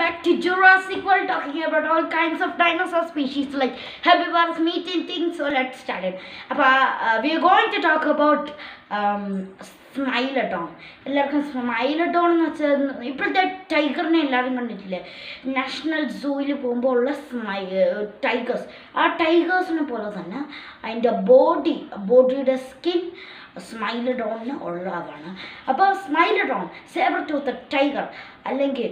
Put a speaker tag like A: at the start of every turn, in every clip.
A: back to Jurassic World, talking about all kinds of dinosaur species like herbivores, meat eating. So let's start it. അപ്പോൾ we are going to talk about um, സ്മൈലഡോൺ എല്ലാവർക്കും സ്മൈലഡോൺ എന്ന് വെച്ചാൽ ഇപ്പോഴത്തെ ടൈഗറിനെ എല്ലാവരും കണ്ടിട്ടില്ലേ national സൂവിൽ പോകുമ്പോൾ ഉള്ള സ്മൈ ടൈഗേഴ്സ് ആ ടൈഗേഴ്സിനെ പോലെ തന്നെ അതിന്റെ ബോഡി ബോഡിയുടെ സ്കിൻ സ്മൈലഡോണിന് ഉള്ളതാണ്. അപ്പോൾ സ്മൈലഡോൺ സേബർ ടൂത്ത് ടൈഗർ അല്ലെങ്കിൽ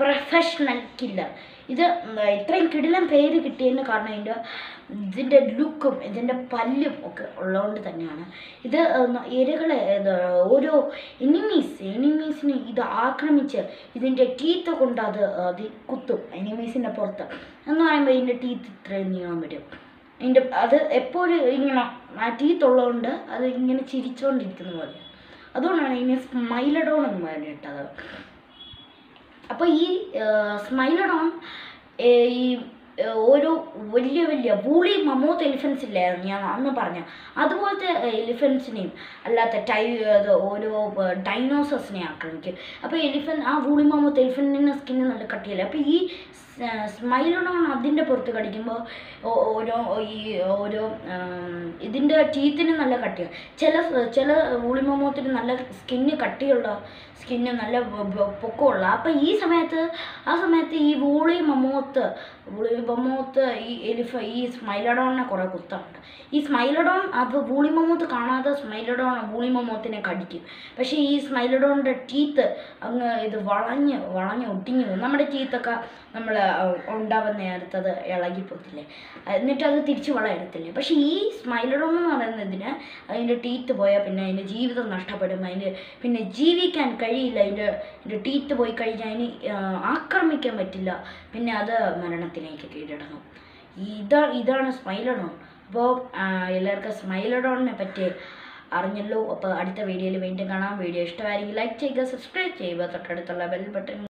A: പ്രൊഫഷണൽ കില്ലർ ഇത് ഇത്രയും കിടിലം പേര് കിട്ടിയതിന് കാരണം ഇതിന്റെ ഇതിന്റെ ലുക്കും ഇതിന്റെ പല്ലും ഒക്കെ ഉള്ളതുകൊണ്ട് തന്നെയാണ്. ഇത് ഇരകളെ ഓരോ എനിമീസ് എനിമീസിനെ ഇത് ആക്രമിച്ച് ഇതിന്റെ ടീത്ത് കൊണ്ട് അത് അത് കുത്തും എനിമീസിന്റെ പുറത്ത്. എന്ന് പറയുമ്പോൾ ഇതിന്റെ ടീത്ത് ഇത്രയും നീളം വരും. അതിന്റെ അത് എപ്പോഴും ഇങ്ങനെ ഉള്ളതുകൊണ്ട് അത് ഇങ്ങനെ ചിരിച്ചുകൊണ്ടിരിക്കുന്ന പോലെ. അതുകൊണ്ടാണ് ഇതിനെ സ്മൈലഡോൺ എന്ന് പറഞ്ഞിട്ടത് അപ്പോൾ ഈ സ്മൈലഡോൺ ഈ ഓരോ വലിയ വലിയ വൂളി മമൂത്ത് എലിഫൻസ് ഇല്ലായിരുന്നു ഞാൻ അന്ന് പറഞ്ഞ. അതുപോലത്തെ എലിഫൻസിനെയും അല്ലാത്ത ടൈ ഓരോ ഡൈനോസേഴ്സിനെ ആക്രമിക്കും. അപ്പോൾ എലിഫൻ ആ വൂളി മമൂത്ത് എലിഫന്റിന്റെ സ്കിന്ന് നല്ല കട്ടിയല്ലേ? അപ്പോൾ ഈ സ്മൈലഡോൺ അതിന്റെ പുറത്ത് കടിക്കുമ്പോൾ ഓരോ ഈ ഓരോ ഇതിന്റെ ടീത്തിന് നല്ല കട്ടിയാണ് ചില ചില ഉളിമോമോത്തിന് നല്ല സ്കിന്ന് കട്ടിയുള്ള സ്കിന്ന് നല്ല പൊക്കമുള്ള. അപ്പം ഈ സമയത്ത് ആ സമയത്ത് ഈ വൂളി മമോത്ത് വൂളി മമോത്ത് ഈ എലിഫ ഈ സ്മൈലഡോണിനെ കുറേ കുത്താറുണ്ട്. ഈ സ്മൈലഡോൺ അത് വൂളി മമോത്ത് കാണാതെ സ്മൈലഡോൺ വൂളി മമോത്തിനെ കടിക്കും. പക്ഷേ ഈ സ്മൈലഡോണിന്റെ ടീത്ത് അങ്ങ് ഇത് വളഞ്ഞ് വളഞ്ഞ് ഒട്ടിഞ്ഞു പോകും നമ്മുടെ ടീത്തൊക്കെ നമ്മൾ ഉണ്ടാവുന്ന നേരത്തത് ഇളകിപ്പോത്തില്ലേ എന്നിട്ട് അത് തിരിച്ച് വളരത്തില്ലേ പക്ഷേ ഈ സ്മൈലഡോൺ എന്ന് പറയുന്നതിന് അതിന്റെ ടീത്ത് പോയാൽ പിന്നെ അതിന്റെ ജീവിതം നഷ്ടപ്പെടും. അതിന് പിന്നെ ജീവിക്കാൻ കഴിയില്ല. അതിന്റെ അതിന്റെ ടീത്ത് പോയി കഴിഞ്ഞാൽ അതിന് ആക്രമിക്കാൻ പറ്റില്ല. പിന്നെ അത് മരണത്തിലേക്ക് കീഴടങ്ങും ഇതാ ഇതാണ് സ്മൈലഡോൺ അപ്പോൾ എല്ലാവർക്കും സ്മൈലഡോണിനെ പറ്റി അറിഞ്ഞല്ലോ. അപ്പോൾ അടുത്ത വീഡിയോയിൽ വീണ്ടും കാണാം. വീഡിയോ ഇഷ്ടമായിരിക്കും ലൈക്ക് ചെയ്യുക സബ്സ്ക്രൈബ് ചെയ്യുക. തൊട്ടടുത്തുള്ള ബെൽ ബട്ടൺ